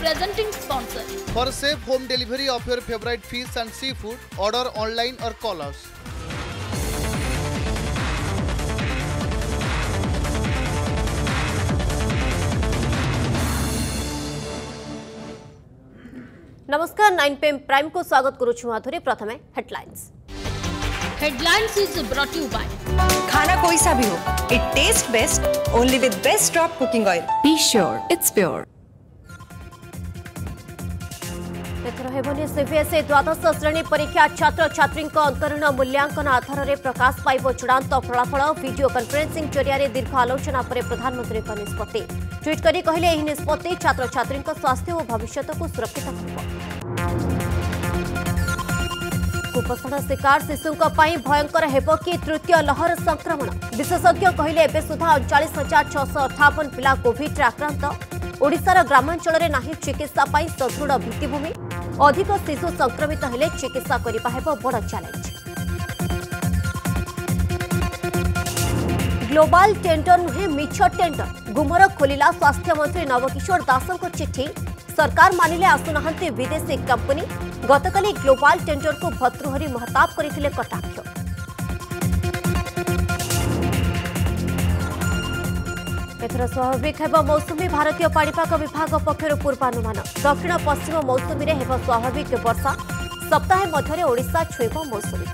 presenting sponsor. For safe home delivery of your favorite fish and seafood, order online or call us. नमस्कार nine पेम prime को स्वागत करुछु माधुरी प्रथमे headlines headlines is brought you by खाना कोई सा भी हो it taste best only with best drop cooking oil be sure it's pure उल्लेख रही सीबीएसई द्वादश श्रेणी परीक्षा छात्र छात्री अंतरण मूल्यांकन आधार में प्रकाश पाव चूड़ा फलाफल भिड कन्फरेन्सी जरिया दीर्घ आलोचना पर प्रधानमंत्री निष्पत्ति ट्विट कर निष्पत्ति छात्र छात्री स्वास्थ्य और भविष्य को सुरक्षित कुपोषण शिकार शिशु भयंकर हो कि तृतीय लहर संक्रमण विशेषज्ञ कहे एवं सुधा अड़चाई हजार छःश अठावन पिला कोड्रे आक्रांत ओडार ग्रामांचल में ना चिकित्सा सुदृढ़ भित्तिमि अधिक शिशु संक्रमित हेले चिकित्सा करने बड़ चैलेंज ग्लोबल टेंडर नुहे मिछ टेंडर गुमर खोलला स्वास्थ्य मंत्री नवकिशोर दासों चिठी सरकार मानिले आसुना विदेशी कंपनी गतका ग्लोबल टेंडर को भर्तृहरी महताब करते कटाक्ष ଏଥର ସ୍ୱାଭାବିକ ହେବ ମୌସୁମୀ ଭାରତୀୟ ପାଣିପାଗ ବିଭାଗ ପକ୍ଷରୁ ପୂର୍ବାନୁମାନ ଦକ୍ଷିଣ ପଶ୍ଚିମ ମୌସୁମୀରେ ହେବ ସ୍ୱାଭାବିକ ବର୍ଷା ସପ୍ତାହେ ମଧ୍ୟରେ ଓଡ଼ିଶା ଛୁଇଁବ ମୌସୁମୀ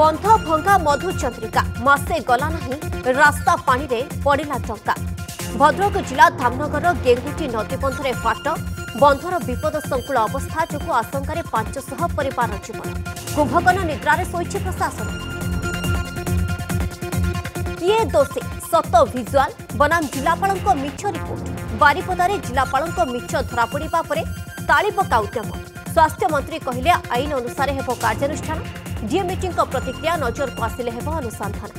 ବନ୍ଧ ଭଙ୍ଗା ମଧୁ ଚନ୍ଦ୍ରିକା ମାସେ ଗଲା ନାହିଁ ରାସ୍ତା ପାଣିରେ ପଡ଼ିଲା ଟଙ୍କା ଭଦ୍ରକ ଜିଲ୍ଲା ଧାମନଗରର ଗେଙ୍ଗୁଟି ନଦୀବନ୍ଧରେ ଫାଟ ବନ୍ଧର ବିପଦ ସଂକୁଳ ଅବସ୍ଥା ଯୋଗୁଁ ଆଶଙ୍କାରେ ପାଞ୍ଚଶହ ପରିବାର ଜୀବନ କୁମ୍ଭକର୍ଣ୍ଣ ନିଦ୍ରାରେ ଶୋଇଛି ପ୍ରଶାସନ କିଏ ଦୋଷୀ ସତ ଭିଜୁଆଲ ବନାମ ଜିଲ୍ଲାପାଳଙ୍କ ମିଛ ରିପୋର୍ଟ ବାରିପଦାରେ ଜିଲ୍ଲାପାଳଙ୍କ ମିଛ ଧରାପଡ଼ିବା ପରେ ତାଳିପକା ଉଦ୍ୟମ ସ୍ୱାସ୍ଥ୍ୟମନ୍ତ୍ରୀ କହିଲେ ଆଇନ ଅନୁସାରେ ହେବ କାର୍ଯ୍ୟାନୁଷ୍ଠାନ ଡିଏମ୍ଇଟିଙ୍କ ପ୍ରତିକ୍ରିୟା ନଜରକୁ ଆସିଲେ ହେବ ଅନୁସନ୍ଧାନ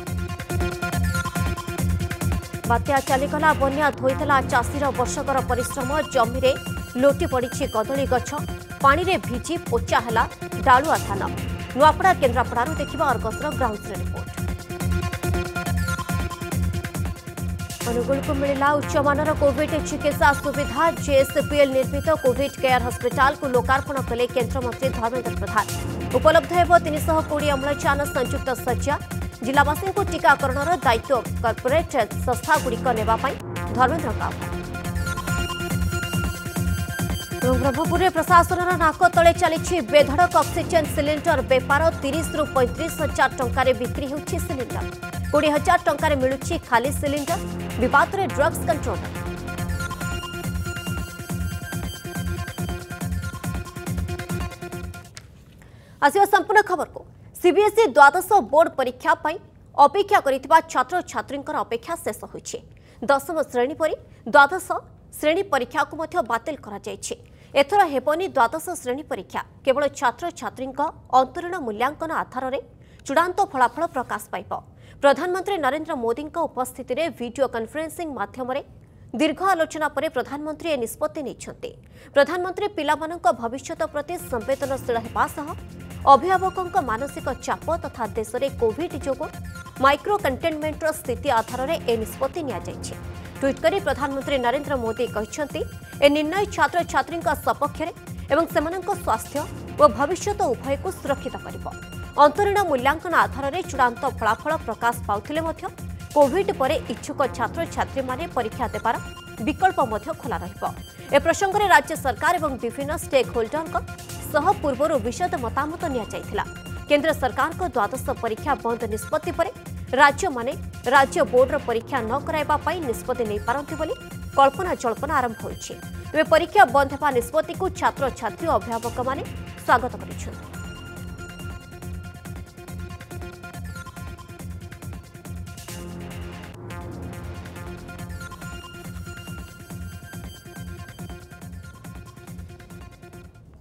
ବାତ୍ୟା ଚାଲିଗଲା ବନ୍ୟା ଧୋଇଥିଲା ଚାଷୀର ବର୍ଷକର ପରିଶ୍ରମ ଜମିରେ ଲୋଟି ପଡ଼ିଛି କଦଳୀ ଗଛ ପାଣିରେ ଭିଜି ପୋଚା ହେଲା ଡାଳୁଆ ଥାନା ନୂଆପଡ଼ା କେନ୍ଦ୍ରାପଡ଼ାରୁ ଦେଖିବା ଅର୍ଗସର ଗ୍ରାଉଣ୍ଡ ରିପୋର୍ଟ अनुगुण को मिला उच्चमान कोविड चिकित्सा सुविधा जेएसपीएल निर्मित कोविड केयर हस्पिटाल को लोकार्पण कले केन्द्रमंत्री धर्मेन्द्र प्रधान उपलब्ध होनिश कोड़े अम्लचान संयुक्त शज्ञा जिलावासियों टीकाकरण दायित्व कर्पोरेट संस्थागुड़िक ने धर्मेन्द्र का ब्रह्मपुर प्रशासन नाक तले चली बेधड़क अक्सीजेन सिलिंडर बेपार तीस पैंतीस हजार टकर सिलिंडर କୋଡ଼ିଏ ହଜାର ଟଙ୍କାରେ ମିଳୁଛି ଖାଲି ସିଲିଣ୍ଡର ବିବାଦରେ ଡ୍ରଗ୍ସ କଣ୍ଟ୍ରୋଲ ଆସିବ ସମ୍ପୂର୍ଣ୍ଣ ଖବରକୁ ସିବିଏସ୍ଇ ଦ୍ୱାଦଶ ବୋର୍ଡ ପରୀକ୍ଷା ପାଇଁ ଅପେକ୍ଷା କରିଥିବା ଛାତ୍ରଛାତ୍ରୀଙ୍କର ଅପେକ୍ଷା ଶେଷ ହୋଇଛି ଦଶମ ଶ୍ରେଣୀ ପରି ଦ୍ୱାଦଶ ଶ୍ରେଣୀ ପରୀକ୍ଷାକୁ ମଧ୍ୟ ବାତିଲ କରାଯାଇଛି ଏଥର ହେବନି ଦ୍ୱାଦଶ ଶ୍ରେଣୀ ପରୀକ୍ଷା କେବଳ ଛାତ୍ରଛାତ୍ରୀଙ୍କ ଅନ୍ତରୀଣ ମୂଲ୍ୟାଙ୍କନ ଆଧାରରେ ଚୂଡ଼ାନ୍ତ ଫଳାଫଳ ପ୍ରକାଶ ପାଇବ ପ୍ରଧାନମନ୍ତ୍ରୀ ନରେନ୍ଦ୍ର ମୋଦିଙ୍କ ଉପସ୍ଥିତିରେ ଭିଡ଼ିଓ କନ୍ଫରେନ୍ସିଂ ମାଧ୍ୟମରେ ଦୀର୍ଘ ଆଲୋଚନା ପରେ ପ୍ରଧାନମନ୍ତ୍ରୀ ଏ ନିଷ୍ପତ୍ତି ନେଇଛନ୍ତି ପ୍ରଧାନମନ୍ତ୍ରୀ ପିଲାମାନଙ୍କ ଭବିଷ୍ୟତ ପ୍ରତି ସମ୍ବେଦନଶୀଳ ହେବା ସହ ଅଭିଭାବକଙ୍କ ମାନସିକ ଚାପ ତଥା ଦେଶରେ କୋଭିଡ୍ ଯୋଗୁଁ ମାଇକ୍ରୋ କଣ୍ଟେନମେଣ୍ଟର ସ୍ଥିତି ଆଧାରରେ ଏ ନିଷ୍ପତ୍ତି ନିଆଯାଇଛି ଟ୍ୱିଟ୍ କରି ପ୍ରଧାନମନ୍ତ୍ରୀ ନରେନ୍ଦ୍ର ମୋଦି କହିଛନ୍ତି ଏ ନିର୍ଣ୍ଣୟ ଛାତ୍ରଛାତ୍ରୀଙ୍କ ସପକ୍ଷରେ ଏବଂ ସେମାନଙ୍କ ସ୍ୱାସ୍ଥ୍ୟ ଓ ଭବିଷ୍ୟତ ଉଭୟକୁ ସୁରକ୍ଷିତ କରିବ अंतरीण मूल्यांकन आधार में चूड़ा फलाफल प्रकाश पाते कोविड पर इच्छुक छात्र छात्री परीक्षा देवार विकल्प खोला रसंग में राज्य सरकार और विभिन्न स्टेक होल्डर पूर्व विशद मतामत नि केन्द्र सरकार को द्वादश परीक्षा बंद निष्पत्ति पर राज्य माने राज्य बोर्ड परीक्षा न कराइवा निष्पत्ति कल्पना चल्पना आरंभ हो परीक्षा बंद होष्पत्ति छात्र छात्री अभिभावक स्वागत कर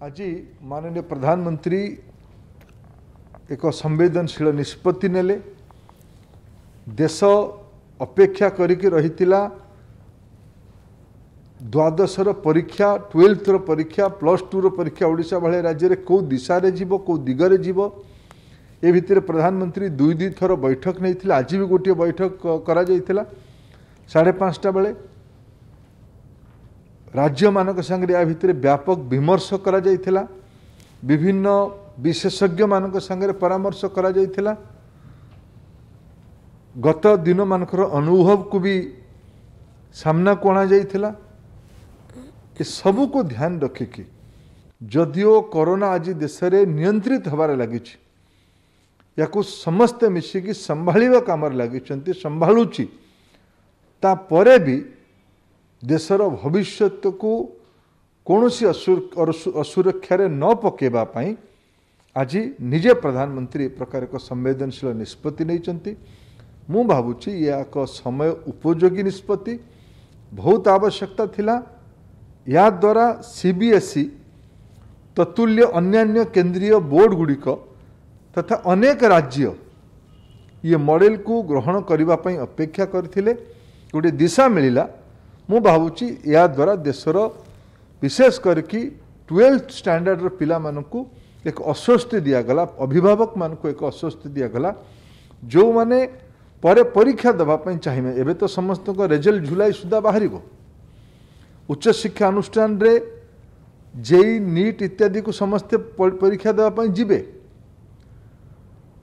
ଆଜି ମାନନୀୟ ପ୍ରଧାନମନ୍ତ୍ରୀ ଏକ ସମ୍ବେଦନଶୀଳ ନିଷ୍ପତ୍ତି ନେଲେ ଦେଶ ଅପେକ୍ଷା କରିକି ରହିଥିଲା ଦ୍ୱାଦଶର ପରୀକ୍ଷା ଟୁଏଲ୍ଥର ପରୀକ୍ଷା ପ୍ଲସ୍ ଟୁର ପରୀକ୍ଷା ଓଡ଼ିଶା ଭଳିଆ ରାଜ୍ୟରେ କେଉଁ ଦିଶାରେ ଯିବ କେଉଁ ଦିଗରେ ଯିବ ଏ ଭିତରେ ପ୍ରଧାନମନ୍ତ୍ରୀ ଦୁଇ ଦୁଇ ଥର ବୈଠକ ନେଇଥିଲେ ଆଜି ବି ଗୋଟିଏ ବୈଠକ କରାଯାଇଥିଲା ସାଢ଼େ ପାଞ୍ଚଟା ବେଳେ ରାଜ୍ୟମାନଙ୍କ ସାଙ୍ଗରେ ଏହା ଭିତରେ ବ୍ୟାପକ ବିମର୍ଶ କରାଯାଇଥିଲା ବିଭିନ୍ନ ବିଶେଷଜ୍ଞମାନଙ୍କ ସାଙ୍ଗରେ ପରାମର୍ଶ କରାଯାଇଥିଲା ଗତ ଦିନମାନଙ୍କର ଅନୁଭବକୁ ବି ସାମ୍ନାକୁ ଅଣାଯାଇଥିଲା ସବୁକୁ ଧ୍ୟାନ ରଖିକି ଯଦିଓ କରୋନା ଆଜି ଦେଶରେ ନିୟନ୍ତ୍ରିତ ହେବାରେ ଲାଗିଛି ୟାକୁ ସମସ୍ତେ ମିଶିକି ସମ୍ଭାଳିବା କାମରେ ଲାଗିଛନ୍ତି ସମ୍ଭାଳୁଛି ତାପରେ ବି ଦେଶର ଭବିଷ୍ୟତକୁ କୌଣସି ଅସୁରକ୍ଷାରେ ନ ପକାଇବା ପାଇଁ ଆଜି ନିଜେ ପ୍ରଧାନମନ୍ତ୍ରୀ ଏ ପ୍ରକାର ଏକ ସମ୍ବେଦନଶୀଳ ନିଷ୍ପତ୍ତି ନେଇଛନ୍ତି ମୁଁ ଭାବୁଛି ଏହା ଏକ ସମୟ ଉପଯୋଗୀ ନିଷ୍ପତ୍ତି ବହୁତ ଆବଶ୍ୟକତା ଥିଲା ଏହାଦ୍ୱାରା ସି ବି ଏସ୍ ଇ ତତୁଲ୍ୟ ଅନ୍ୟାନ୍ୟ କେନ୍ଦ୍ରୀୟ ବୋର୍ଡ଼ଗୁଡ଼ିକ ତଥା ଅନେକ ରାଜ୍ୟ ଇଏ ମଡ଼େଲକୁ ଗ୍ରହଣ କରିବା ପାଇଁ ଅପେକ୍ଷା କରିଥିଲେ ଗୋଟିଏ ଦିଶା ମିଳିଲା मुझुच यादारा देशर विशेष करवेल्थ स्टाणार्ड रहा एक अस्वस्ति दिगला अभिभावक मानक एक अस्वस्ति दिगला जो मैंने परे परीक्षा देवाई चाहिए एवं तो समस्त रेजल्ट जुलाई सुधा बाहर उच्च शिक्षा अनुष्ठान रे जेई नीट इत्यादि को समस्ते परीक्षा देवाई जी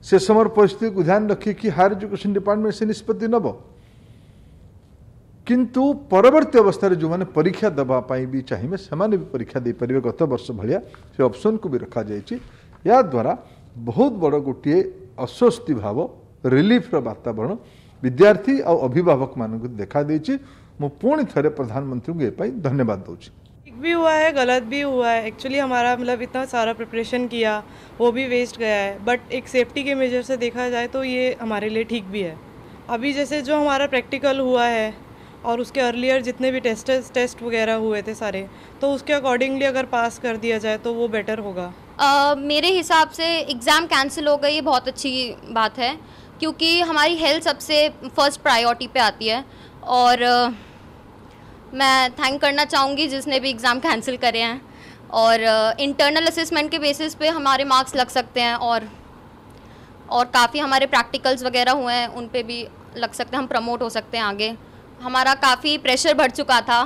से समय परिस्थिति को ध्यान रखिक हायर एजुकेशन डिपार्टमेंट से निष्पत्ति नबो किंतु परवर्ती अवस्था जो मैंने परीक्षा देवाई भी चाहिए से परीक्षा दे पारे गत वर्ष भाया से अपसन को भी रखा जाद्वारा बहुत बड़ गोटे अस्वस्ति भाव रिलीफ्र वातावरण विद्यार्थी और अभिभावक मान देखा मु पुणी थे प्रधानमंत्री को ये धन्यवाद ठीक भी हुआ है गलत भी हुआ है एक्चुअली हमारा मतलब इतना सारा प्रिपरेशन किया वो भी वेस्ट गया है बट एक सेफ्टी के मेजर से देखा जाए तो ये हमारे लिए ठीक भी है अभी जैसे जो हमारा प्रैक्टिकल हुआ है और उसके अर्लियर जितने भी टेस्ट टेस्ट वगैरह हुए थे सारे तो उसके अकॉर्डिंगली अगर पास कर दिया जाए तो वो बेटर होगा uh, मेरे हिसाब से एग्ज़ाम कैंसिल हो गई ये बहुत अच्छी बात है क्योंकि हमारी हेल्थ सबसे फर्स्ट प्रायोरिटी पे आती है और मैं थैंक करना चाहूँगी जिसने भी एग्ज़ाम कैंसिल करे हैं और इंटरनल असमेंट असेसमेंट के बेसिस पे हमारे मार्क्स लग सकते हैं और और काफ़ी हमारे प्रैक्टिकल्स वगैरह हुए हैं उन पे भी लग सकते हैं हम प्रमोट हो सकते हैं आगे हमारा काफ़ी प्रेशर बढ़ चुका था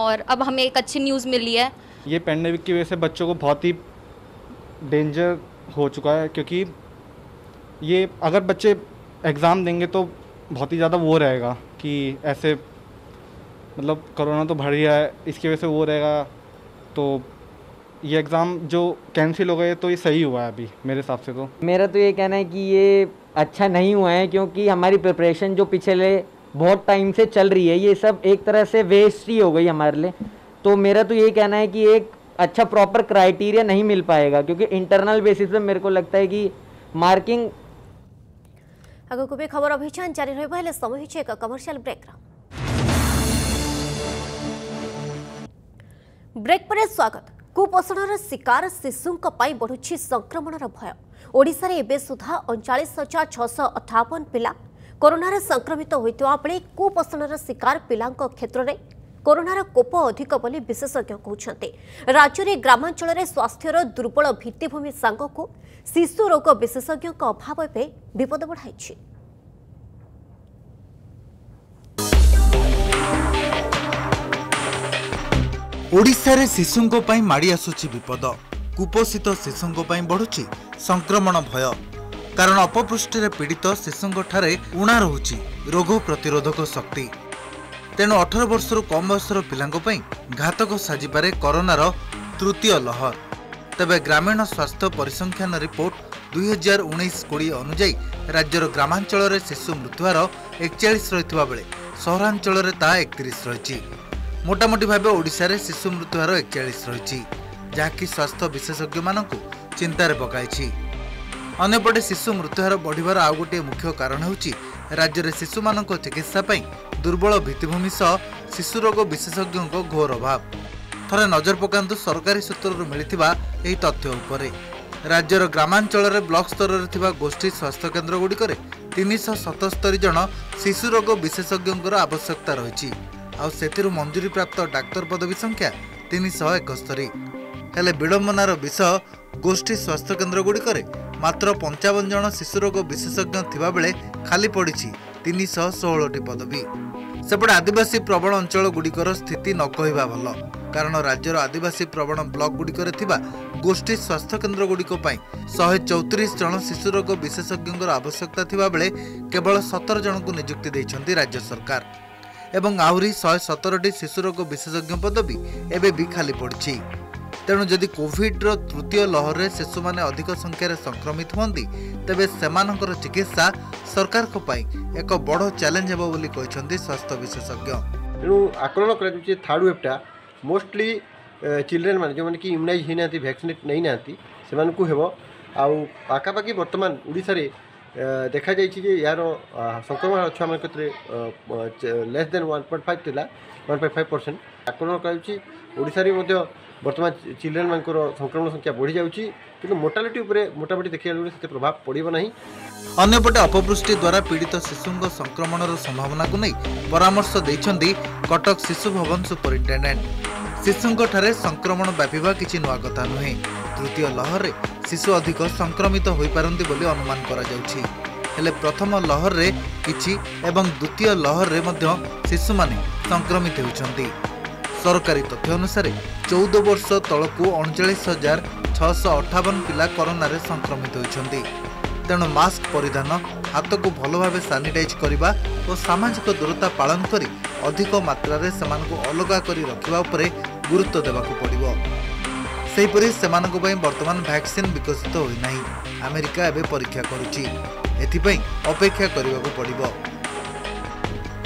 और अब हमें एक अच्छी न्यूज़ मिली है ये पेंडेमिक की वजह से बच्चों को बहुत ही डेंजर हो चुका है क्योंकि ये अगर बच्चे एग्ज़ाम देंगे तो बहुत ही ज़्यादा वो रहेगा कि ऐसे मतलब कोरोना तो भर ही है इसकी वजह से वो रहेगा तो ये एग्ज़ाम जो कैंसिल हो गए तो ये सही हुआ है अभी मेरे हिसाब से तो मेरा तो ये कहना है कि ये अच्छा नहीं हुआ है क्योंकि हमारी प्रिपरेशन जो पिछले बहुत टाइम से चल रही है ये सब एक तरह से वेस्ट ही हो गई हमारे लिए तो मेरा तो ये कहना है कि एक अच्छा प्रॉपर क्राइटेरिया नहीं मिल पाएगा क्योंकि इंटरनल बेसिस पे मेरे को लगता है कि मार्किंग अगर आगक भी खबर अभियान जारी रही समय तो ही एक कमर्शियल ब्रेक रहा ब्रेक पर स्वागत କୁପୋଷଣର ଶିକାର ଶିଶୁଙ୍କ ପାଇଁ ବଢ଼ୁଛି ସଂକ୍ରମଣର ଭୟ ଓଡ଼ିଶାରେ सुधा ସୁଦ୍ଧା हजार ହଜାର ଛଅଶହ ଅଠାବନ ପିଲା କରୋନାର ସଂକ୍ରମିତ ହୋଇଥିବା ବେଳେ କୁପୋଷଣର ଶିକାର ପିଲାଙ୍କ କ୍ଷେତ୍ରରେ କରୋନାର କୋପ ଅଧିକ ବୋଲି ବିଶେଷଜ୍ଞ କହୁଛନ୍ତି ରାଜ୍ୟରେ ଗ୍ରାମାଞ୍ଚଳରେ ସ୍ୱାସ୍ଥ୍ୟର ଦୁର୍ବଳ ଭିତ୍ତିଭୂମି ସାଙ୍ଗକୁ ଶିଶୁ ରୋଗ ବିଶେଷଜ୍ଞଙ୍କ ଅଭାବ ଏବେ ବିପଦ ବଢ଼ାଇଛି ଓଡ଼ିଶାରେ ଶିଶୁଙ୍କ ପାଇଁ ମାଡ଼ି ଆସୁଛି ବିପଦ କୁପୋଷିତ ଶିଶୁଙ୍କ ପାଇଁ ବଢ଼ୁଛି ସଂକ୍ରମଣ ଭୟ କାରଣ ଅପପୃଷ୍ଟିରେ ପୀଡ଼ିତ ଶିଶୁଙ୍କଠାରେ ଉଣା ରହୁଛି ରୋଗ ପ୍ରତିରୋଧକ ଶକ୍ତି ତେଣୁ ଅଠର ବର୍ଷରୁ କମ୍ ବୟସର ପିଲାଙ୍କ ପାଇଁ ଘାତକ ସାଜିପାରେ କରୋନାର ତୃତୀୟ ଲହର ତେବେ ଗ୍ରାମୀଣ ସ୍ୱାସ୍ଥ୍ୟ ପରିସଂଖ୍ୟାନ ରିପୋର୍ଟ ଦୁଇହଜାର ଉଣେଇଶ କୋଡ଼ିଏ ଅନୁଯାୟୀ ରାଜ୍ୟର ଗ୍ରାମାଞ୍ଚଳରେ ଶିଶୁ ମୃତ୍ୟୁହାର ଏକଚାଳିଶ ରହିଥିବା ବେଳେ ସହରାଞ୍ଚଳରେ ତାହା ଏକତିରିଶ ରହିଛି ମୋଟାମୋଟି ଭାବେ ଓଡ଼ିଶାରେ ଶିଶୁ ମୃତ୍ୟୁହାର ଏକଚାଳିଶ ରହିଛି ଯାହାକି ସ୍ୱାସ୍ଥ୍ୟ ବିଶେଷଜ୍ଞମାନଙ୍କୁ ଚିନ୍ତାରେ ପକାଇଛି ଅନ୍ୟପଟେ ଶିଶୁ ମୃତ୍ୟୁହାର ବଢ଼ିବାର ଆଉ ଗୋଟିଏ ମୁଖ୍ୟ କାରଣ ହେଉଛି ରାଜ୍ୟରେ ଶିଶୁମାନଙ୍କ ଚିକିତ୍ସା ପାଇଁ ଦୁର୍ବଳ ଭିତ୍ତିଭୂମି ସହ ଶିଶୁ ରୋଗ ବିଶେଷଜ୍ଞଙ୍କ ଘୋର ଅଭାବ ଥରେ ନଜର ପକାନ୍ତୁ ସରକାରୀ ସୂତ୍ରରୁ ମିଳିଥିବା ଏହି ତଥ୍ୟ ଉପରେ ରାଜ୍ୟର ଗ୍ରାମାଞ୍ଚଳରେ ବ୍ଲକ ସ୍ତରରେ ଥିବା ଗୋଷ୍ଠୀ ସ୍ୱାସ୍ଥ୍ୟକେନ୍ଦ୍ରଗୁଡ଼ିକରେ ତିନିଶହ ସତସ୍ତରୀ ଜଣ ଶିଶୁ ରୋଗ ବିଶେଷଜ୍ଞଙ୍କର ଆବଶ୍ୟକତା ରହିଛି ଆଉ ସେଥିରୁ ମଞ୍ଜୁରୀପ୍ରାପ୍ତ ଡାକ୍ତର ପଦବୀ ସଂଖ୍ୟା ତିନିଶହ ଏକସ୍ତରୀ ହେଲେ ବିଡ଼ମ୍ବନାର ବିଷୟ ଗୋଷ୍ଠୀ ସ୍ୱାସ୍ଥ୍ୟକେନ୍ଦ୍ରଗୁଡ଼ିକରେ ମାତ୍ର ପଞ୍ଚାବନ ଜଣ ଶିଶୁରୋଗ ବିଶେଷଜ୍ଞ ଥିବାବେଳେ ଖାଲି ପଡ଼ିଛି ତିନିଶହ ଷୋହଳଟି ପଦବୀ ସେପଟେ ଆଦିବାସୀ ପ୍ରବଣ ଅଞ୍ଚଳଗୁଡ଼ିକର ସ୍ଥିତି ନ କହିବା ଭଲ କାରଣ ରାଜ୍ୟର ଆଦିବାସୀ ପ୍ରବଣ ବ୍ଲକ୍ଗୁଡ଼ିକରେ ଥିବା ଗୋଷ୍ଠୀ ସ୍ୱାସ୍ଥ୍ୟକେନ୍ଦ୍ରଗୁଡ଼ିକ ପାଇଁ ଶହେ ଚଉତିରିଶ ଜଣ ଶିଶୁରୋଗ ବିଶେଷଜ୍ଞଙ୍କର ଆବଶ୍ୟକତା ଥିବାବେଳେ କେବଳ ସତର ଜଣଙ୍କୁ ନିଯୁକ୍ତି ଦେଇଛନ୍ତି ରାଜ୍ୟ ସରକାର ଏବଂ ଆହୁରି ଶହେ ସତରଟି ଶିଶୁରୋଗ ବିଶେଷଜ୍ଞ ପଦବୀ ଏବେ ବି ଖାଲି ପଡ଼ିଛି ତେଣୁ ଯଦି କୋଭିଡ୍ର ତୃତୀୟ ଲହରରେ ଶିଶୁମାନେ ଅଧିକ ସଂଖ୍ୟାରେ ସଂକ୍ରମିତ ହୁଅନ୍ତି ତେବେ ସେମାନଙ୍କର ଚିକିତ୍ସା ସରକାରଙ୍କ ପାଇଁ ଏକ ବଡ଼ ଚ୍ୟାଲେଞ୍ଜ ହେବ ବୋଲି କହିଛନ୍ତି ସ୍ୱାସ୍ଥ୍ୟ ବିଶେଷଜ୍ଞ ତେଣୁ ଆକଳନ କରାଯାଉଛି ଥାର୍ଡ଼ ୱେଭ୍ଟା ମୋଷ୍ଟଲି ଚିଲଡ୍ରେନ୍ ମାନେ ଯେଉଁମାନେ କି ଇମ୍ୟୁନାଇଜ୍ ହେଇନାହାନ୍ତି ଭ୍ୟାକ୍ସିନେଟ୍ ନେଇନାହାନ୍ତି ସେମାନଙ୍କୁ ହେବ ଆଉ ପାଖାପାଖି ବର୍ତ୍ତମାନ ଓଡ଼ିଶାରେ ଦେଖାଯାଇଛି ଯେ ଏହାର ସଂକ୍ରମଣ ଛୁଆମାନଙ୍କ କ୍ଷେତ୍ରରେ less than one point five ଥିଲା ୱାନ୍ ପଏଣ୍ଟ ଫାଇଭ୍ ପରସେଣ୍ଟ ଆକ୍ରମଣ କରାଯାଉଛି ଓଡ଼ିଶାରେ ମଧ୍ୟ ବର୍ତ୍ତମାନ ଚିଲ୍ଡ୍ରେନ୍ମାନଙ୍କର ସଂକ୍ରମଣ ସଂଖ୍ୟା ବଢ଼ିଯାଉଛି କିନ୍ତୁ ମୋର୍ଟାଲିଟି ଉପରେ ମୋଟାମୋଟି ଦେଖିବାକୁ ଗଲେ ସେତେ ପ୍ରଭାବ ପଡ଼ିବ ନାହିଁ ଅନ୍ୟପଟେ ଅପବୃଷ୍ଟି ଦ୍ୱାରା ପୀଡ଼ିତ ଶିଶୁଙ୍କ ସଂକ୍ରମଣର ସମ୍ଭାବନାକୁ ନେଇ ପରାମର୍ଶ ଦେଇଛନ୍ତି କଟକ ଶିଶୁ ଭବନ ସୁପରିଟେଣ୍ଡେଣ୍ଟ ଶିଶୁଙ୍କଠାରେ ସଂକ୍ରମଣ ବ୍ୟାପିବା କିଛି ନୂଆ କଥା ନୁହେଁ ତୃତୀୟ ଲହରରେ ଶିଶୁ ଅଧିକ ସଂକ୍ରମିତ ହୋଇପାରନ୍ତି ବୋଲି ଅନୁମାନ କରାଯାଉଛି ହେଲେ ପ୍ରଥମ ଲହରରେ କିଛି ଏବଂ ଦ୍ୱିତୀୟ ଲହରରେ ମଧ୍ୟ ଶିଶୁମାନେ ସଂକ୍ରମିତ ହେଉଛନ୍ତି ସରକାରୀ ତଥ୍ୟ ଅନୁସାରେ ଚଉଦ ବର୍ଷ ତଳକୁ ଅଣଚାଳିଶ ହଜାର ଛଅଶହ ଅଠାବନ ପିଲା କରୋନାରେ ସଂକ୍ରମିତ ହୋଇଛନ୍ତି ତେଣୁ ମାସ୍କ ପରିଧାନ ହାତକୁ ଭଲ ଭାବେ ସାନିଟାଇଜ୍ କରିବା ଓ ସାମାଜିକ ଦୂରତା ପାଳନ କରି ଅଧିକ ମାତ୍ରାରେ ସେମାନଙ୍କୁ ଅଲଗା କରି ରଖିବା ଉପରେ ଗୁରୁତ୍ୱ ଦେବାକୁ ପଡ଼ିବ ସେହିପରି ସେମାନଙ୍କ ପାଇଁ ବର୍ତ୍ତମାନ ଭ୍ୟାକ୍ସିନ୍ ବିକଶିତ ହୋଇନାହିଁ ଆମେରିକା ଏବେ ପରୀକ୍ଷା କରୁଛି ଏଥିପାଇଁ ଅପେକ୍ଷା କରିବାକୁ ପଡ଼ିବ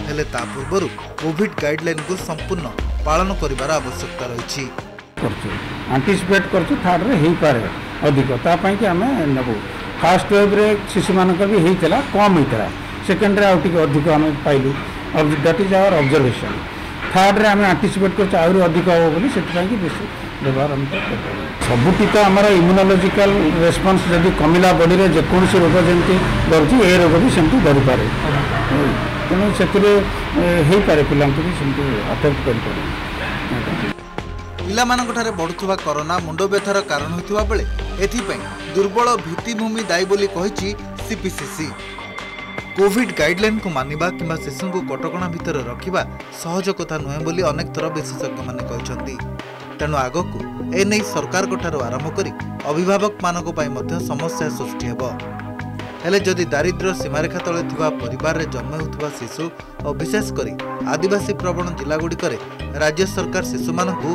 ହେଲେ ତା ପୂର୍ବରୁ କୋଭିଡ୍ ଗାଇଡ୍ଲାଇନ୍କୁ ସମ୍ପୂର୍ଣ୍ଣ ପାଳନ କରିବାର ଆବଶ୍ୟକତା ରହିଛି ଆଣ୍ଟିସିପେଟ୍ କରୁଛୁ ଥାର୍ଡ଼ରେ ହେଇପାରେ ଅଧିକ ତା ପାଇଁକି ଆମେ ନେବୁ ଫାର୍ଷ୍ଟ ୱେଭ୍ରେ ଶିଶୁମାନଙ୍କର ବି ହେଇଥିଲା କମ୍ ହେଇଥିଲା ସେକେଣ୍ଡରେ ଆଉ ଟିକେ ଅଧିକ ଆମେ ପାଇଲୁ ଦ୍ୟାଟ୍ ଇଜ୍ ଆୱାର ଅବଜର୍ଭେସନ୍ ଥାର୍ଡ଼ରେ ଆମେ ଆଣ୍ଟିସିପେଟ୍ କରୁଛୁ ଆହୁରି ଅଧିକ ହେବ ବୋଲି ସେଥିପାଇଁକି ବେଶୀ ବ୍ୟବହାର ଆମକୁ ସବୁ ଟୀକା ଆମର ଇମ୍ୟୁନୋଲୋଜିକାଲ ରେସ୍ପନ୍ସ ଯଦି କମିଲା ବଡ଼ିରେ ଯେକୌଣସି ରୋଗ ଯେମିତି ଧରୁଛି ଏ ରୋଗ ବି ସେମିତି ଧରିପାରେ ତେଣୁ ସେଥିରେ ହେଇପାରେ ପିଲାଙ୍କୁ ବି ସେମିତି ଆଟେକ୍ଟ କରିପାରେ ପିଲାମାନଙ୍କଠାରେ ବଢ଼ୁଥିବା କରୋନା ମୁଣ୍ଡବ୍ୟଥାର କାରଣ ହୋଇଥିବା ବେଳେ ଏଥିପାଇଁ ଦୁର୍ବଳ ଭିତ୍ତିଭୂମି ଦାୟୀ ବୋଲି କହିଛି ସିପିସିସି କୋଭିଡ୍ ଗାଇଡ୍ଲାଇନ୍କୁ ମାନିବା କିମ୍ବା ଶିଶୁଙ୍କୁ କଟକଣା ଭିତରେ ରଖିବା ସହଜ କଥା ନୁହେଁ ବୋଲି ଅନେକ ଥର ବିଶେଷଜ୍ଞମାନେ କହିଛନ୍ତି ଭୂତାଣୁ ଆଗକୁ ଏ ନେଇ ସରକାରଙ୍କଠାରୁ ଆରମ୍ଭ କରି ଅଭିଭାବକମାନଙ୍କ ପାଇଁ ମଧ୍ୟ ସମସ୍ୟା ସୃଷ୍ଟି ହେବ ହେଲେ ଯଦି ଦାରିଦ୍ର୍ୟ ସୀମାରେଖା ତଳେ ଥିବା ପରିବାରରେ ଜନ୍ମ ହେଉଥିବା ଶିଶୁ ଓ ବିଶେଷ କରି ଆଦିବାସୀ ପ୍ରବଣ ଜିଲ୍ଲାଗୁଡ଼ିକରେ ରାଜ୍ୟ ସରକାର ଶିଶୁମାନଙ୍କୁ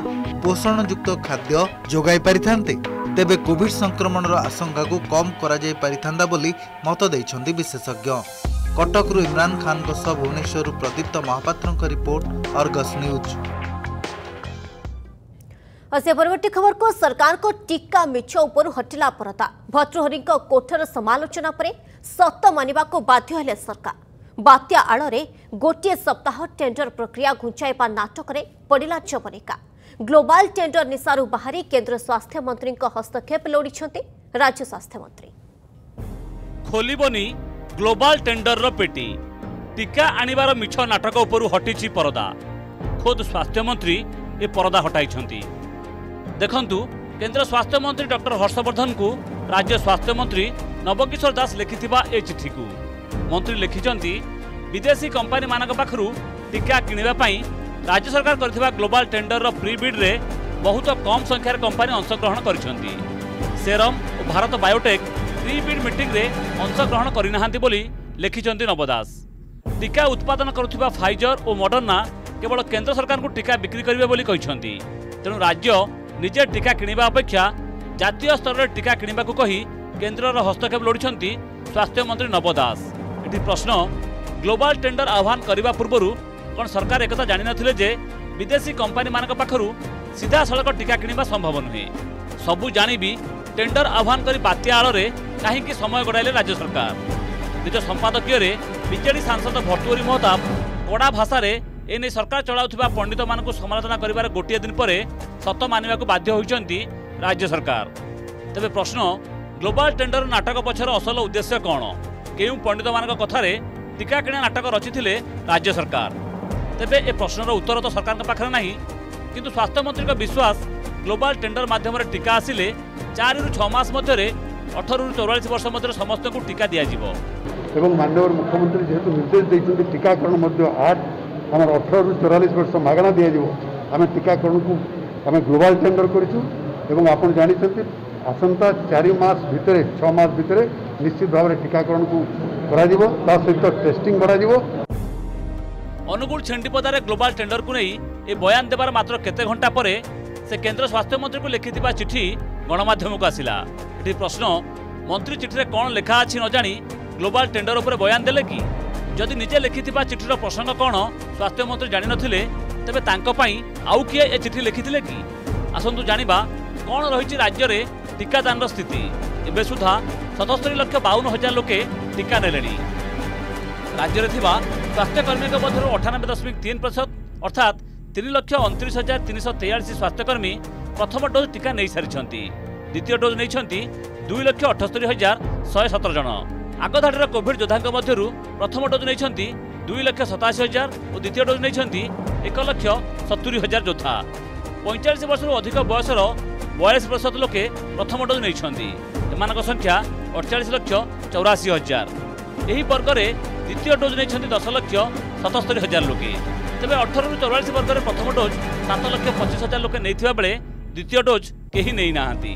ପୋଷଣଯୁକ୍ତ ଖାଦ୍ୟ ଯୋଗାଇ ପାରିଥାନ୍ତେ ତେବେ କୋଭିଡ୍ ସଂକ୍ରମଣର ଆଶଙ୍କାକୁ କମ୍ କରାଯାଇ ପାରିଥାନ୍ତା ବୋଲି ମତ ଦେଇଛନ୍ତି ବିଶେଷଜ୍ଞ କଟକରୁ ଇମ୍ରାନ୍ ଖାନ୍ଙ୍କ ସହ ଭୁବନେଶ୍ୱରରୁ ପ୍ରଦୀପ୍ତ ମହାପାତ୍ରଙ୍କ ରିପୋର୍ଟ ଅର୍ଗସ୍ ନ୍ୟୁଜ୍ ଆଉ ପରବର୍ତ୍ତୀ ଖବରକୁ ସରକାରଙ୍କ ଟିକା ମିଛ ଉପରୁ ହଟିଲା ପରତା ଭତୃହରିଙ୍କ କୋଠର ସମାଲୋଚନା ପରେ ସତ ମାନିବାକୁ ବାଧ୍ୟ ହେଲେ ସରକାର ବାତ୍ୟା ଆଳରେ ଗୋଟିଏ ସପ୍ତାହ ଟେଣ୍ଡର ପ୍ରକ୍ରିୟା ଘୁଞ୍ଚାଇବା ନାଟକରେ ପଡ଼ିଲା ଚବନିକା ଗ୍ଲୋବାଲ ଟେଣ୍ଡର ନିଶାରୁ ବାହାରି କେନ୍ଦ୍ର ସ୍ୱାସ୍ଥ୍ୟମନ୍ତ୍ରୀଙ୍କ ହସ୍ତକ୍ଷେପ ଲୋଡ଼ିଛନ୍ତି ରାଜ୍ୟ ସ୍ୱାସ୍ଥ୍ୟମନ୍ତ୍ରୀ ଖୋଲିବନି ଗ୍ଲୋବାଲ ଟେଣ୍ଡରର ପେଟି ଟିକା ଆଣିବାର ମିଛ ନାଟକ ଉପରୁ ହଟିଛି ପରଦା ଖୋଦ୍ ସ୍ୱାସ୍ଥ୍ୟମନ୍ତ୍ରୀ ଏ ପରଦା ହଟାଇଛନ୍ତି ଦେଖନ୍ତୁ କେନ୍ଦ୍ର ସ୍ୱାସ୍ଥ୍ୟମନ୍ତ୍ରୀ ଡକ୍ଟର ହର୍ଷବର୍ଦ୍ଧନଙ୍କୁ ରାଜ୍ୟ ସ୍ୱାସ୍ଥ୍ୟମନ୍ତ୍ରୀ ନବକିଶୋର ଦାସ ଲେଖିଥିବା ଏ ଚିଠିକୁ ମନ୍ତ୍ରୀ ଲେଖିଛନ୍ତି ବିଦେଶୀ କମ୍ପାନୀମାନଙ୍କ ପାଖରୁ ଟିକା କିଣିବା ପାଇଁ ରାଜ୍ୟ ସରକାର କରିଥିବା ଗ୍ଲୋବାଲ୍ ଟେଣ୍ଡରର ପ୍ରି ବିଡ୍ରେ ବହୁତ କମ୍ ସଂଖ୍ୟାରେ କମ୍ପାନୀ ଅଂଶଗ୍ରହଣ କରିଛନ୍ତି ସେରମ୍ ଓ ଭାରତ ବାୟୋଟେକ୍ ପ୍ରି ବିଡ୍ ମିଟିଂରେ ଅଂଶଗ୍ରହଣ କରିନାହାନ୍ତି ବୋଲି ଲେଖିଛନ୍ତି ନବଦାସ ଟିକା ଉତ୍ପାଦନ କରୁଥିବା ଫାଇଜର ଓ ମଡର୍ଣ୍ଣା କେବଳ କେନ୍ଦ୍ର ସରକାରଙ୍କୁ ଟିକା ବିକ୍ରି କରିବେ ବୋଲି କହିଛନ୍ତି ତେଣୁ ରାଜ୍ୟ ନିଜେ ଟିକା କିଣିବା ଅପେକ୍ଷା ଜାତୀୟ ସ୍ତରରେ ଟିକା କିଣିବାକୁ କହି କେନ୍ଦ୍ରର ହସ୍ତକ୍ଷେପ ଲୋଡ଼ିଛନ୍ତି ସ୍ୱାସ୍ଥ୍ୟମନ୍ତ୍ରୀ ନବ ଦାସ ଏଠି ପ୍ରଶ୍ନ ଗ୍ଲୋବାଲ ଟେଣ୍ଡର ଆହ୍ୱାନ କରିବା ପୂର୍ବରୁ କ'ଣ ସରକାର ଏକଥା ଜାଣିନଥିଲେ ଯେ ବିଦେଶୀ କମ୍ପାନୀମାନଙ୍କ ପାଖରୁ ସିଧାସଳଖ ଟିକା କିଣିବା ସମ୍ଭବ ନୁହେଁ ସବୁ ଜାଣିବି ଟେଣ୍ଡର ଆହ୍ୱାନ କରି ବାତ୍ୟା ଆଳରେ କାହିଁକି ସମୟ ଗଡ଼ାଇଲେ ରାଜ୍ୟ ସରକାର ନିଜ ସମ୍ପାଦକୀୟରେ ବିଜେଡି ସାଂସଦ ଭର୍ତ୍ତୁରୀ ମହତାବ କଡ଼ା ଭାଷାରେ এনে সরকার চলাউথিবা পণ্ডিত মানুষ সমালোচনা করবার গোটিয়ে দিন পরে সত মানিবাকু বাধ্য হয়েছেন রাজ্য সরকার তবে প্রশ্ন গ্লোবাল টেন্ডর নাটক পছর অসল উদ্দেশ্য কণ কেউ পণ্ডিত মান কথায় টিকা কিণা নাটক রচিলে রাজ্য সরকার তেবে এ প্রশ্নর উত্তর তো সরকার পাখে না কিন্তু স্বাস্থ্যমন্ত্রী বিশ্বাস গ্লোবাল টেন্ডর মাধ্যমে টিকা আসলে চারি ছমাস মধ্যে অঠর চৌরাশ বর্ষ মধ্যে সমস্ত টিকা দিয়া এবং মাননীয় মুখ্যমন্ত্রী যেহেতু নির্দেশ দিয়েছেন টিকাকরণ আট আমার অଠରରୁ ଚଉରାଳିଶ ବର୍ଷ ମାଗଣା ଦିଆଯିବ ଆମେ ଟିକାକରଣକୁ ଆମେ ଗ୍ଲୋବାଲ୍ ଟେଣ୍ଡର କରିଛୁ ଏବଂ ଆପଣ ଜାଣିଛନ୍ତି ଆସନ୍ତା ଚାରି ମାସ ଭିତରେ ଛଅ ମାସ ଭିତରେ ନିଶ୍ଚିତ ଭାବରେ ଟିକାକରଣକୁ କରାଯିବ ତା ସହିତ ଟେଷ୍ଟିଂ କରାଯିବ ଅନୁଗୁଳ ଛେଣ୍ଡିପଦାରେ ଗ୍ଲୋବାଲ୍ ଟେଣ୍ଡରକୁ ନେଇ ଏ ବୟାନ ଦେବାର ମାତ୍ର କେତେ ଘଣ୍ଟା ପରେ ସେ କେନ୍ଦ୍ର ସ୍ୱାସ୍ଥ୍ୟମନ୍ତ୍ରୀଙ୍କୁ ଲେଖିଥିବା ଚିଠି ଗଣମାଧ୍ୟମକୁ ଆସିଲା ଏଠି ପ୍ରଶ୍ନ ମନ୍ତ୍ରୀ ଚିଠିରେ କ'ଣ ଲେଖା ଅଛି ନ ଜାଣି ଗ୍ଲୋବାଲ୍ ଟେଣ୍ଡର ଉପରେ ବୟାନ ଦେଲେ କି ଯଦି ନିଜେ ଲେଖିଥିବା ଚିଠିର ପ୍ରସଙ୍ଗ କ'ଣ ସ୍ୱାସ୍ଥ୍ୟମନ୍ତ୍ରୀ ଜାଣିନଥିଲେ ତେବେ ତାଙ୍କ ପାଇଁ ଆଉ କିଏ ଏ ଚିଠି ଲେଖିଥିଲେ କି ଆସନ୍ତୁ ଜାଣିବା କ'ଣ ରହିଛି ରାଜ୍ୟରେ ଟିକାଦାନର ସ୍ଥିତି ଏବେ ସୁଦ୍ଧା ସତସ୍ତରୀ ଲକ୍ଷ ବାଉନ ହଜାର ଲୋକେ ଟିକା ନେଲେଣି ରାଜ୍ୟରେ ଥିବା ସ୍ୱାସ୍ଥ୍ୟକର୍ମୀଙ୍କ ମଧ୍ୟରୁ ଅଠାନବେ ଦଶମିକ ତିନି ପ୍ରତିଶତ ଅର୍ଥାତ୍ ତିନି ଲକ୍ଷ ଅଣତିରିଶ ହଜାର ତିନିଶହ ତେୟାଳିଶ ସ୍ୱାସ୍ଥ୍ୟକର୍ମୀ ପ୍ରଥମ ଡୋଜ୍ ଟିକା ନେଇସାରିଛନ୍ତି ଦ୍ୱିତୀୟ ଡୋଜ୍ ନେଇଛନ୍ତି ଦୁଇ ଲକ୍ଷ ଅଠସ୍ତରୀ ହଜାର ଶହେ ସତର ଜଣ ଆଗଧାଡ଼ିର କୋଭିଡ୍ ଯୋଦ୍ଧାଙ୍କ ମଧ୍ୟରୁ ପ୍ରଥମ ଡୋଜ୍ ନେଇଛନ୍ତି ଦୁଇ ଲକ୍ଷ ସତାଅଶୀ ହଜାର ଓ ଦ୍ୱିତୀୟ ଡୋଜ୍ ନେଇଛନ୍ତି ଏକ ଲକ୍ଷ ସତୁରି ହଜାର ଯୋଦ୍ଧା ପଇଁଚାଳିଶ ବର୍ଷରୁ ଅଧିକ ବୟସର ବୟାଳିଶ ପ୍ରତିଶତ ଲୋକେ ପ୍ରଥମ ଡୋଜ୍ ନେଇଛନ୍ତି ଏମାନଙ୍କ ସଂଖ୍ୟା ଅଠଚାଳିଶ ଲକ୍ଷ ଚଉରାଅଶୀ ହଜାର ଏହି ବର୍ଗରେ ଦ୍ୱିତୀୟ ଡୋଜ୍ ନେଇଛନ୍ତି ଦଶ ଲକ୍ଷ ସତସ୍ତରୀ ହଜାର ଲୋକେ ତେବେ ଅଠରରୁ ଚଉରାଳିଶ ବର୍ଗରେ ପ୍ରଥମ ଡୋଜ୍ ସାତ ଲକ୍ଷ ପଚିଶ ହଜାର ଲୋକେ ନେଇଥିବା ବେଳେ ଦ୍ୱିତୀୟ ଡୋଜ୍ କେହି ନେଇନାହାନ୍ତି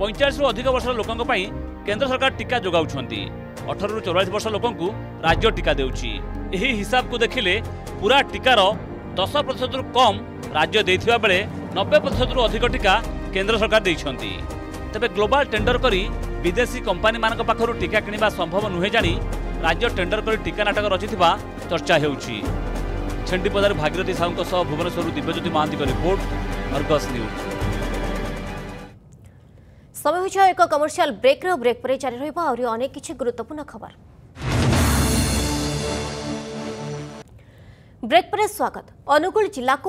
ପଇଁଚାଳିଶରୁ ଅଧିକ ବର୍ଷର ଲୋକଙ୍କ ପାଇଁ କେନ୍ଦ୍ର ସରକାର ଟିକା ଯୋଗାଉଛନ୍ତି ଅଠରରୁ ଚଉରାଳିଶ ବର୍ଷ ଲୋକଙ୍କୁ ରାଜ୍ୟ ଟିକା ଦେଉଛି ଏହି ହିସାବକୁ ଦେଖିଲେ ପୁରା ଟିକାର ଦଶ ପ୍ରତିଶତରୁ କମ୍ ରାଜ୍ୟ ଦେଇଥିବା ବେଳେ ନବେ ପ୍ରତିଶତରୁ ଅଧିକ ଟିକା କେନ୍ଦ୍ର ସରକାର ଦେଇଛନ୍ତି ତେବେ ଗ୍ଲୋବାଲ ଟେଣ୍ଡର କରି ବିଦେଶୀ କମ୍ପାନୀମାନଙ୍କ ପାଖରୁ ଟିକା କିଣିବା ସମ୍ଭବ ନୁହେଁ ଜାଣି ରାଜ୍ୟ ଟେଣ୍ଡର କରି ଟିକା ନାଟକ ରଚିଥିବା ଚର୍ଚ୍ଚା ହେଉଛି ଛେଣ୍ଡିପଦାରୁ ଭାଗିରଥୀ ସାହୁଙ୍କ ସହ ଭୁବନେଶ୍ୱରରୁ ଦିବ୍ୟଜ୍ୟୋତି ମହାନ୍ତିଙ୍କ ରିପୋର୍ଟ ଅର୍ଗସ୍ ନ୍ୟୁଜ୍ সব হৈছো এক কমার্শিয়াল ব্ৰেকৰ ব্ৰেক পৰাই চলি ৰৈবা আৰু এনে কিচি গুৰুতপুনৰ খবৰ ব্ৰেক পৰে স্বাগতম অনুগুল জিলাক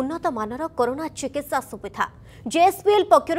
উন্নত মানৰ কৰোনা চিকিৎসা সুবিধা জেএছপিএল পক্ষৰ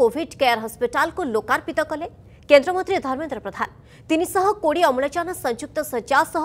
কোভিড কেয়াৰ হস্পিটেলক লোকৰ্পিত কলে কেন্দ্ৰমন্ত্ৰী ধৰ্মেশ্বৰ প্ৰধান তিনি সহ কোটি অম্লচন সংযুক্ত সহ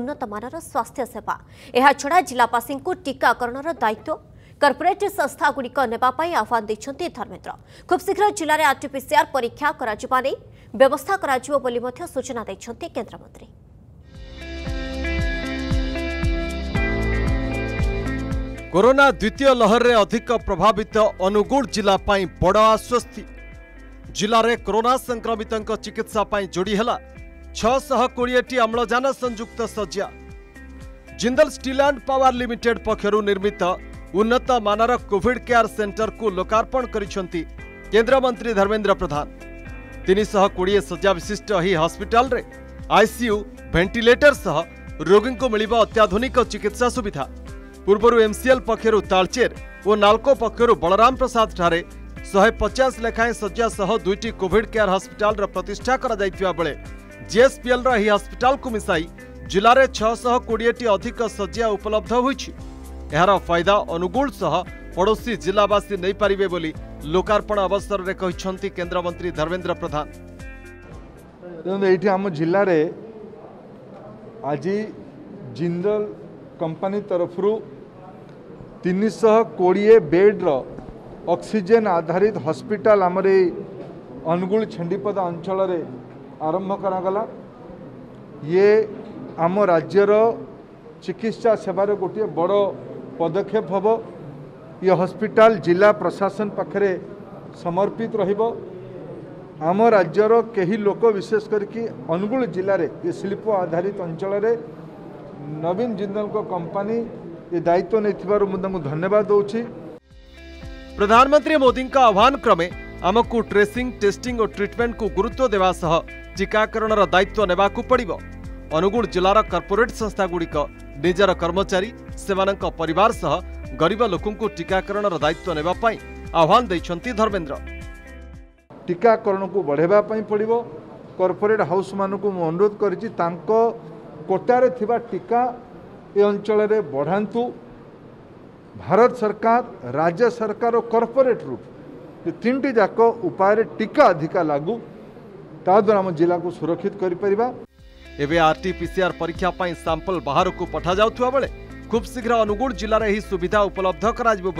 উন্নত মানৰ স্বাস্থ্য সেৱা এহা ছড়া জিলাবাসিংক টিকা কৰণৰ দায়িত্ব କର୍ପୋରେଟ୍ ସଂସ୍ଥାଗୁଡ଼ିକ ନେବା ପାଇଁ ଆହ୍ୱାନ ଦେଇଛନ୍ତି ଧର୍ମେନ୍ଦ୍ର ଖୁବ୍ ଶୀଘ୍ର ଜିଲ୍ଲାରେ ଆର୍ଟିପିସିଆର୍ ପରୀକ୍ଷା କରାଯିବା ନେଇ ବ୍ୟବସ୍ଥା କରାଯିବ ବୋଲି ମଧ୍ୟ ସୂଚନା ଦେଇଛନ୍ତି କେନ୍ଦ୍ରମନ୍ତ୍ରୀ କରୋନା ଦ୍ୱିତୀୟ ଲହରରେ ଅଧିକ ପ୍ରଭାବିତ ଅନୁଗୁଳ ଜିଲ୍ଲା ପାଇଁ ବଡ଼ ଆଶ୍ୱସ୍ତି ଜିଲ୍ଲାରେ କରୋନା ସଂକ୍ରମିତଙ୍କ ଚିକିତ୍ସା ପାଇଁ ଯୋଡ଼ି ହେଲା ଛଅଶହ କୋଡ଼ିଏଟି ଅମ୍ଳଜାନ ସଂଯୁକ୍ତ ଶଯ୍ୟା Jindal steel and power limited ପକ୍ଷରୁ ନିର୍ମିତ उन्नत मानर कोविड केयार सेटर को लोकार्पण करमंत्री धर्मेन्द्र प्रधान तीन शह कोड़े सजा विशिष्ट ही हस्पिटाल आईसीयू भेटिलेटर सह रोगी को मिल अत्याधुनिक चिकित्सा सुविधा पूर्व एमसीएल पक्षर तालचेर और नाल्को पक्ष बलराम प्रसाद ठारे शहे पचास लेखाएं शज्ञा सह दुईट कोविड केयार हस्पिटाल प्रतिष्ठा करीएसपीएल हस्पिटाल मिसाई जिले छःशह कोड़ेटी अधिक शज्ञा उपलब्ध होती ଏହାର ଫାଇଦା ଅନୁଗୁଳ ସହ ପଡ଼ୋଶୀ ଜିଲ୍ଲାବାସୀ ନେଇପାରିବେ ବୋଲି ଲୋକାର୍ପଣ ଅବସରରେ କହିଛନ୍ତି କେନ୍ଦ୍ରମନ୍ତ୍ରୀ ଧର୍ମେନ୍ଦ୍ର ପ୍ରଧାନ ଦେଖନ୍ତୁ ଏଇଠି ଆମ ଜିଲ୍ଲାରେ ଆଜି ଜିନ୍ଦଲ କମ୍ପାନୀ ତରଫରୁ ତିନିଶହ କୋଡ଼ିଏ ବେଡ଼୍ର ଅକ୍ସିଜେନ୍ ଆଧାରିତ ହସ୍ପିଟାଲ ଆମର ଏଇ ଅନୁଗୁଳ ଛେଣ୍ଡିପଦା ଅଞ୍ଚଳରେ ଆରମ୍ଭ କରାଗଲା ଇଏ ଆମ ରାଜ୍ୟର ଚିକିତ୍ସା ସେବାରେ ଗୋଟିଏ ବଡ଼ पदक्षेप हम ये हस्पिटाल जिला प्रशासन पाखे समर्पित रम राज्यर कहीं लोक विशेष अनुगु जिले में ये शिल्प आधारित अंचल नवीन जिंदल कंपानी ये दायित्व नहीं थी मुझे धन्यवाद दौर प्रधानमंत्री मोदी का आह्वान क्रमे आमको ट्रेसिंग टेस्टिंग और ट्रिटमेंट को गुरुत्व देवास टीकाकरण दायित्व ने अनुगु जिलार कर्पोरेट संस्थागुड़िक ନିଜର କର୍ମଚାରୀ ସେମାନଙ୍କ ପରିବାର ସହ ଗରିବ ଲୋକଙ୍କୁ ଟିକାକରଣର ଦାୟିତ୍ୱ ନେବା ପାଇଁ ଆହ୍ୱାନ ଦେଇଛନ୍ତି ଧର୍ମେନ୍ଦ୍ର ଟିକାକରଣକୁ ବଢ଼ାଇବା ପାଇଁ ପଡ଼ିବ କର୍ପୋରେଟ୍ ହାଉସ୍ମାନଙ୍କୁ ମୁଁ ଅନୁରୋଧ କରିଛି ତାଙ୍କ କୋଟାରେ ଥିବା ଟିକା ଏ ଅଞ୍ଚଳରେ ବଢ଼ାନ୍ତୁ ଭାରତ ସରକାର ରାଜ୍ୟ ସରକାର ଓ କର୍ପୋରେଟ୍ରୁ ଏ ତିନିଟି ଯାକ ଉପାୟରେ ଟିକା ଅଧିକା ଲାଗୁ ତାଦ୍ୱାରା ଆମ ଜିଲ୍ଲାକୁ ସୁରକ୍ଷିତ କରିପାରିବା एवं आरटीपीसीआर परीक्षा पर सांपल बाहर को पठा जा खूब शीघ्र अनुगुण जिले में ही सुविधा उपलब्ध हो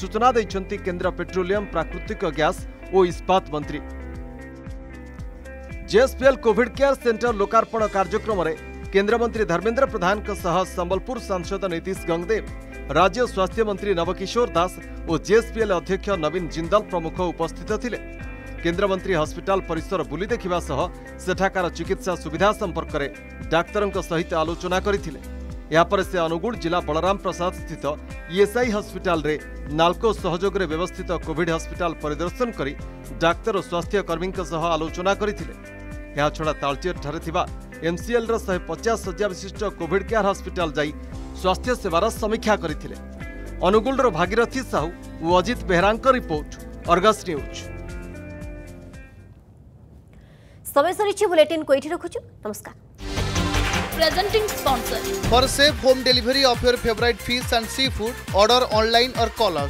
सूचना देखते केन्द्र पेट्रोलियम प्राकृतिक गैस और इस्पात मंत्री जेएसपीएल कोविड केयर सेंटर लोकार्पण कार्यक्रम केन्द्रमंत्री धर्मेन्द्र प्रधान संबलपुर सांसद नीतीश गंगदेव राज्य स्वास्थ्य मंत्री नवकिशोर दास और जेएसपीएल अध्यक्ष नवीन जिंदल प्रमुख उपस्थित थे केन्द्रमंत्री हस्पिटाल परिसर बुली देखा सह सेठाकार चिकित्सा सुविधा संपर्क में डाक्तर सहित आलोचना करते यापर से अनुगु जिला बलराम प्रसाद स्थित ईएसआई हस्पिटाल रे सहयोग में व्यवस्थित कोविड हस्पिटाल परिदर्शन कर डाक्तर स्वास्थ्यकर्मी आलोचना करते छड़ा तालचेर ठारे एमसीएल शहे पचास शज्ञा विशिष्ट कोविड केयार हस्पिटाल जा स्वास्थ्य सेवार समीक्षा करते अनुगुर भागीरथी साहू और Ajit Behera report Argus news समय सरी बुलेटिन को नमस्कार presenting sponsor for safe home delivery of your favourite fish and seafood order online और कॉल